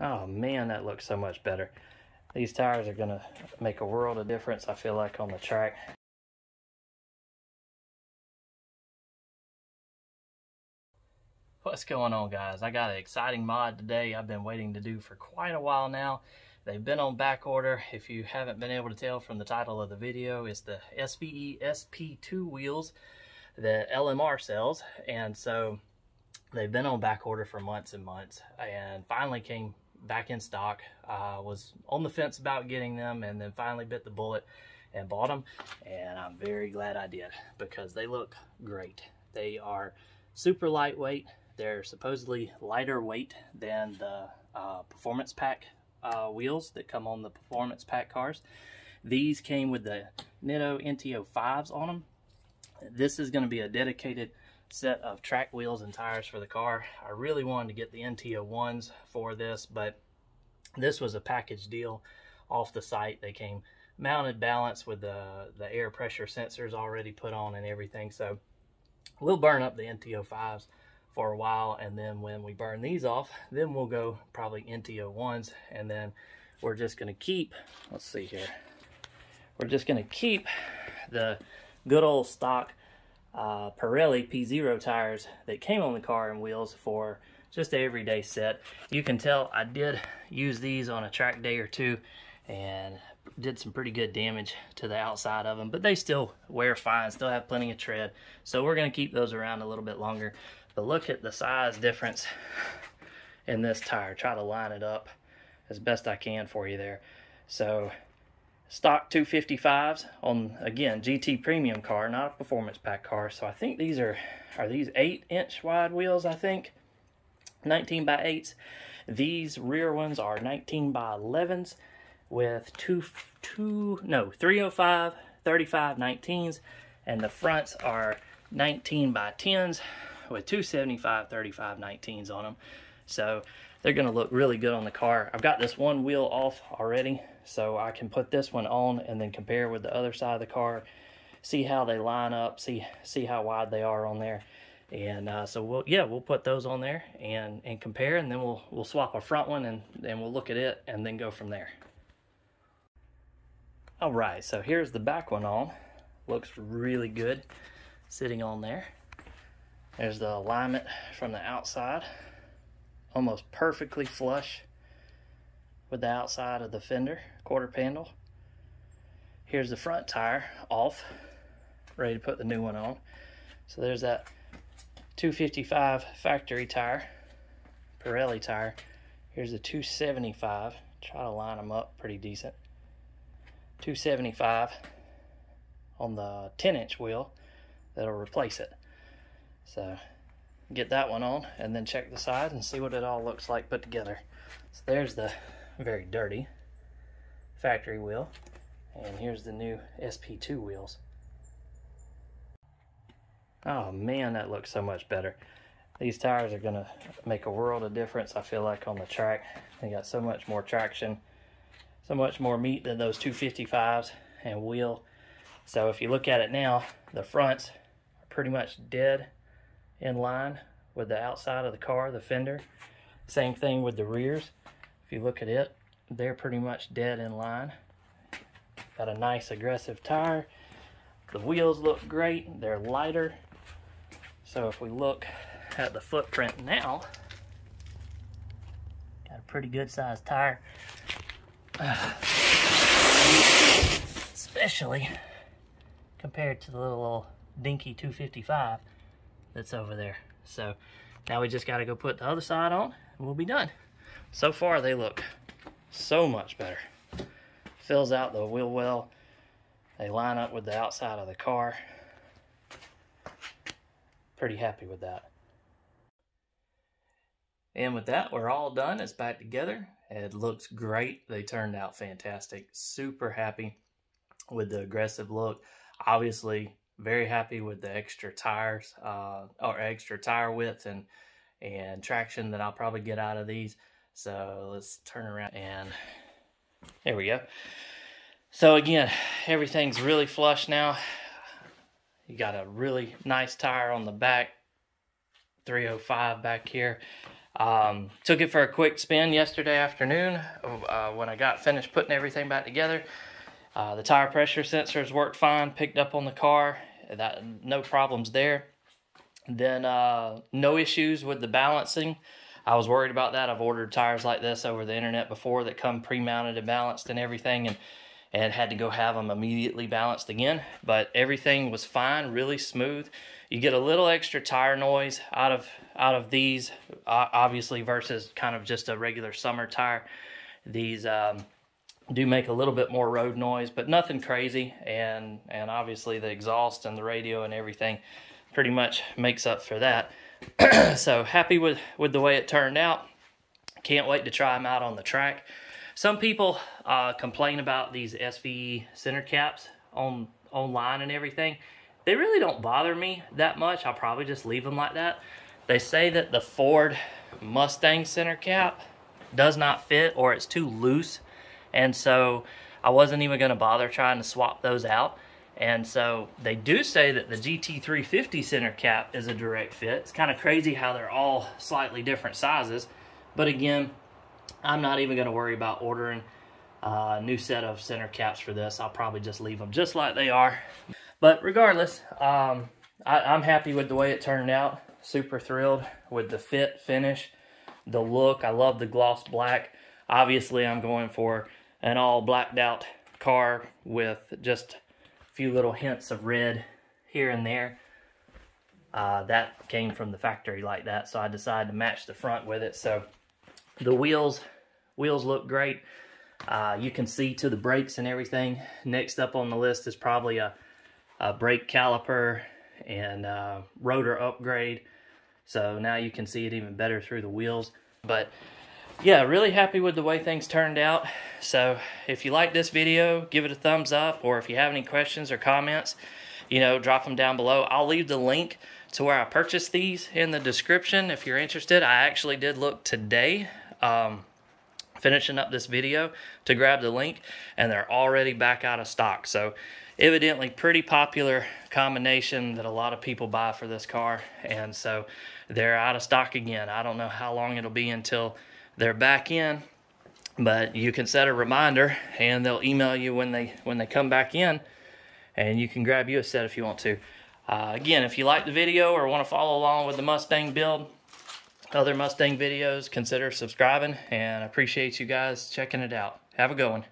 Oh man, that looks so much better. These tires are to make a world of difference, I feel like, on the track. What's going on, guys? I got an exciting mod today I've been waiting to do for quite a while now. They've been on back order. If you haven't been able to tell from the title of the video, it's the SVE SP2 wheels that LMR sells. And so they've been on back order for months and months and finally came back in stock. Uh, was on the fence about getting them and then finally bit the bullet and bought them. And I'm very glad I did because they look great. They are super lightweight. They're supposedly lighter weight than the uh, Performance Pack uh, wheels that come on the Performance Pack cars. These came with the Nitto NT05s on them. This is going to be a dedicated set of track wheels and tires for the car. I really wanted to get the NT01s for this, but this was a package deal off the site. They came mounted balance with the, the air pressure sensors already put on and everything. So we'll burn up the NT05s for a while. And then when we burn these off, then we'll go probably NT01s. And then we're just going to keep, let's see here. We're just going to keep the good old stock uh, Pirelli P Zero tires that came on the car and wheels for just an everyday set. You can tell I did use these on a track day or two and did some pretty good damage to the outside of them, but they still wear fine, still have plenty of tread. So we're gonna keep those around a little bit longer. But look at the size difference in this tire. Try to line it up as best I can for you there. So stock 255s on again GT premium car not a performance pack car. So I think these are are these 8 inch wide wheels I think? 19 by 8s these rear ones are 19 by 11s with two two no 305 35 19s and the fronts are 19 by 10s with 275 35 19s on them so they're to look really good on the car I've got this one wheel off already so I can put this one on and then compare with the other side of the car, see how they line up, see see how wide they are on there. And uh, so we'll yeah we'll put those on there and and compare and then we'll we'll swap a front one and then we'll look at it and then go from there. All right, so here's the back one on. Looks really good sitting on there. There's the alignment from the outside, almost perfectly flush with the outside of the fender quarter panel. Here's the front tire off, ready to put the new one on. So there's that 255 factory tire, Pirelli tire. Here's the 275. Try to line them up pretty decent. 275 on the 10 inch wheel that'll replace it. So get that one on and then check the sides and see what it all looks like put together. So there's the very dirty factory wheel. And here's the new SP2 wheels. Oh man, that looks so much better. These tires are gonna make a world of difference, I feel like, on the track. They got so much more traction, so much more meat than those 255s and wheel. So if you look at it now, the fronts are pretty much dead in line with the outside of the car, the fender. Same thing with the rears. If you look at it, they're pretty much dead in line. Got a nice aggressive tire. The wheels look great. They're lighter. So if we look at the footprint now, got a pretty good sized tire. especially compared to the little dinky 255 that's over there. So now we just got to go put the other side on and we'll be done so far they look so much better. Fills out the wheel well. They line up with the outside of the car. Pretty happy with that. And with that, we're all done. It's back together. It looks great. They turned out fantastic. Super happy with the aggressive look. Obviously, very happy with the extra tires uh, or extra tire width and and traction that I'll probably get out of these. So let's turn around and there we go. So again, everything's really flush now. You got a really nice tire on the back, 305 back here. Um, took it for a quick spin yesterday afternoon uh, when I got finished putting everything back together. Uh, the tire pressure sensors worked fine, picked up on the car, that no problems there. Then uh, no issues with the balancing. I was worried about that. I've ordered tires like this over the internet before that come pre-mounted and balanced and everything, and and had to go have them immediately balanced again. But everything was fine, really smooth. You get a little extra tire noise out of out of these, obviously, versus kind of just a regular summer tire. These um, do make a little bit more road noise, but nothing crazy. And and obviously the exhaust and the radio and everything pretty much makes up for that. so happy with, with the way it turned out. Can't wait to try them out on the track. Some people uh, complain about these SVE center caps on online and everything. They really don't bother me that much. I'll probably just leave them like that. They say that the Ford Mustang center cap does not fit or it's too loose. And so I wasn't even going to bother trying to swap those out. And so they do say that the GT350 center cap is a direct fit. It's kind of crazy how they're all slightly different sizes. But again, I'm not even going to worry about ordering a new set of center caps for this. I'll probably just leave them just like they are. But regardless, um, I, I'm happy with the way it turned out. Super thrilled with the fit, finish, the look. I love the gloss black. Obviously, I'm going for an all blacked out car with just a few little hints of red here and there. Uh, that came from the factory like that, so I decided to match the front with it. So the wheels, wheels look great. Uh, you can see to the brakes and everything. Next up on the list is probably a, a brake caliper and rotor upgrade. So now you can see it even better through the wheels. But yeah, really happy with the way things turned out. So if you like this video, give it a thumbs up, or if you have any questions or comments, you know, drop them down below. I'll leave the link to where I purchased these in the description if you're interested. I actually did look today, um, finishing up this video to grab the link, and they're already back out of stock. So evidently pretty popular combination that a lot of people buy for this car, and so they're out of stock again. I don't know how long it'll be until they're back in but you can set a reminder and they'll email you when they when they come back in and you can grab you a set if you want to. Uh, again if you like the video or want to follow along with the Mustang build other Mustang videos consider subscribing and I appreciate you guys checking it out. Have a good one